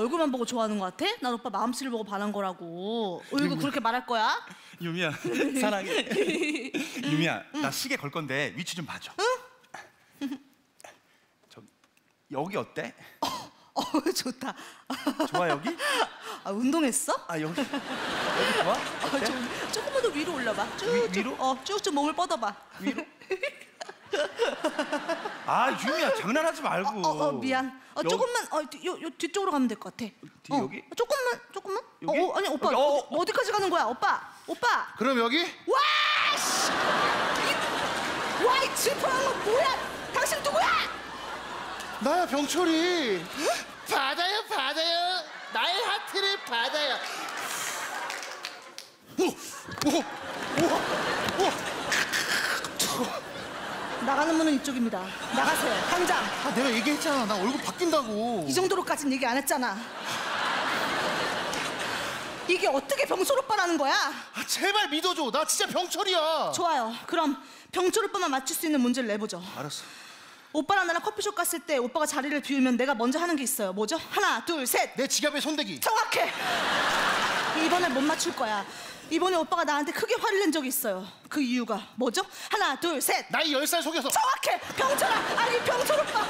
얼굴만 보고 좋아하는 것 같아? 난 오빠 마음씨를 보고 반한 거라고. 얼굴 그렇게 말할 거야? 유미야 사랑해. 유미야 나 시계 걸 건데 위치 좀 봐줘. 저 여기 어때? 어 좋다. 좋아 여기? 아 운동했어? 아 여기 여기 좋아? 아, 어때? 좀, 조금만 더 위로 올려봐. 쭉, 위- 쭉. 위로? 어, 쭉쭉 몸을 뻗어봐. 위로? 아 유미야 장난하지 말고. 어, 어 미안. 어, 조금만 어, 뒤- 요, 요 뒤쪽으로 가면 될 것 같아. 뒤 어, 여기? 조금만, 조금만. 여기? 어, 어, 아니 오빠 여기, 어, 어, 어 디까지 가는 거야, 오빠? 오빠. 그럼 여기? 와, 씨! 이, 와, 이 질풍한 거 뭐야? 당신 누구야? 나야 병철이. 받아요, 받아요. 나의 하트를 받아요. 오, 오, 오, 오. 나가는 문은 이쪽입니다. 나가세요, 당장. 아, 내가 얘기했잖아. 나 얼굴 바뀐다고. 이 정도로까지는 얘기 안 했잖아. 이게 어떻게 병철 오빠라는 거야? 아, 제발 믿어줘. 나 진짜 병철이야. 좋아요. 그럼 병철 오빠만 맞출 수 있는 문제를 내보죠. 알았어. 오빠랑 나랑 커피숍 갔을 때 오빠가 자리를 비우면 내가 먼저 하는 게 있어요. 뭐죠? 하나, 둘, 셋. 내 지갑에 손대기. 정확해. 이번에 못 맞출 거야. 이번에 오빠가 나한테 크게 화를 낸 적이 있어요. 그 이유가 뭐죠? 하나, 둘, 셋. 나이 열 살 속여서. 정확해. 병철아. 아니 병철 오빠.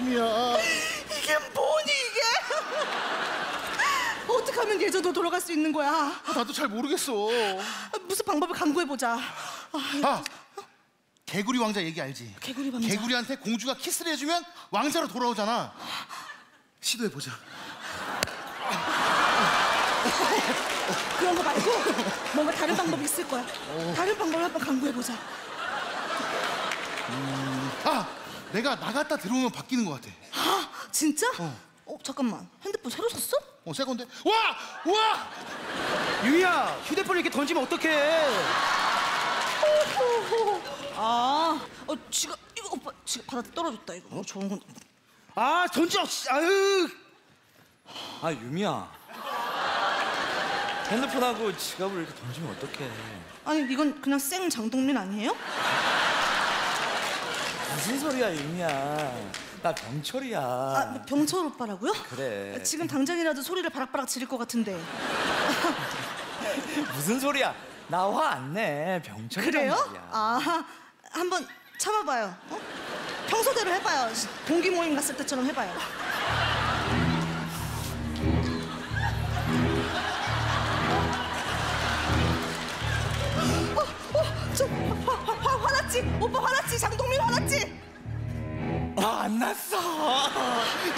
미야. 이게 뭐니 이게? 어떻게 하면 예전으로 돌아갈 수 있는 거야? 아, 나도 잘 모르겠어. 무슨 방법을 강구해 보자. 아, 개구리 왕자 얘기 알지? 개구리 왕자. 개구리한테 공주가 키스를 해주면 왕자로 돌아오잖아. 시도해 보자. 그런 거 말고 뭔가 다른 방법이 있을 거야. 다른 방법을 한번 강구해 보자. 아, 내가 나갔다 들어오면 바뀌는 것 같아. 아 진짜? 어. 잠깐만 핸드폰 새로 샀어? 어, 세건데. 와, 와. 유미야 휴대폰 이렇게 던지면 어떡해? 아, 어 지갑 이거 오빠 지갑 바닥 떨어졌다 이거 어, 좋은 건. 아 던져. 씨, 아유. 아 유미야. 핸드폰하고 지갑을 이렇게 던지면 어떡해? 아니 이건 그냥 생 장동민 아니에요? 무슨 소리야 유미야? 나 병철이야. 아 병철 오빠라고요? 그래. 지금 당장이라도 소리를 바락바락 지를 것 같은데. 무슨 소리야? 나 화 안 내. 병철이란 그래요? 말이야. 아 한번 참아봐요. 어? 평소대로 해봐요. 동기 모임 갔을 때처럼 해봐요. 어, 어, 저 화, 화, 화, 화났지? 오빠 화났지? 장동민 화났지? 아, 안 났어.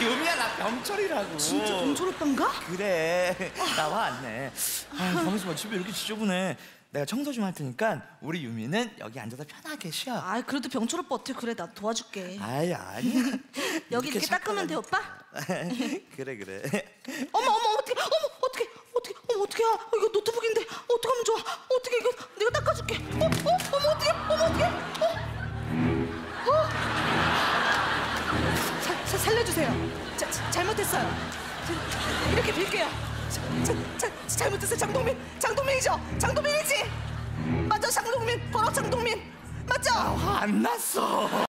유미야 나 병철이라고. 진짜 병철 오빠인가? 그래. 나 화안 내. 아, 가만있어 봐. 집이 이렇게 지저분해. 내가 청소 좀 할 테니까 우리 유미는 여기 앉아서 편하게 쉬어. 아 그래도 병철 오빠 어떻게 그래? 나 도와줄게. 아이 아니. 여기 이렇게 닦으면 돼 오빠? 그래 그래. 어머 어머 어떻게 어머 어떻게 어떻게 어머 어떻게 야 이거 노트북인데 어떡하면 좋아 어떻게 이거 내가 닦아줄게 어, 어 어머 어떻게 어머 어떻게 어? 어? 사, 사, 살려주세요 자, 자, 잘못했어요 자, 이렇게 빌게요 잘못했어요 장동민. 장동민이죠? 장동민이지? 맞아 장동민. 버럭 장동민. 맞죠? 화안 났어.